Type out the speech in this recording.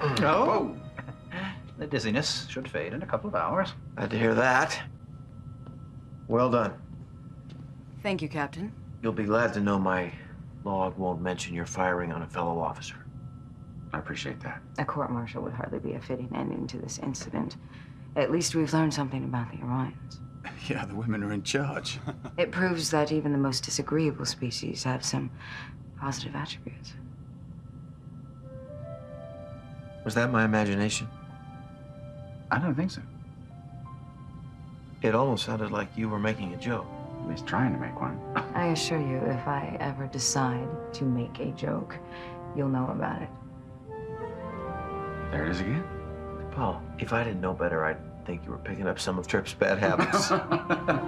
Hmm. Oh. No. The dizziness should fade in a couple of hours. Glad to hear that. Well done. Thank you, Captain. You'll be glad to know my log won't mention your firing on a fellow officer. I appreciate that. A court martial would hardly be a fitting ending to this incident. At least we've learned something about the Orions. Yeah, the women are in charge. It proves that even the most disagreeable species have some positive attributes. Was that my imagination? I don't think so. It almost sounded like you were making a joke. At least trying to make one. I assure you, if I ever decide to make a joke, you'll know about it. There it is again. T'Pol, if I didn't know better, I'd think you were picking up some of Trip's bad habits.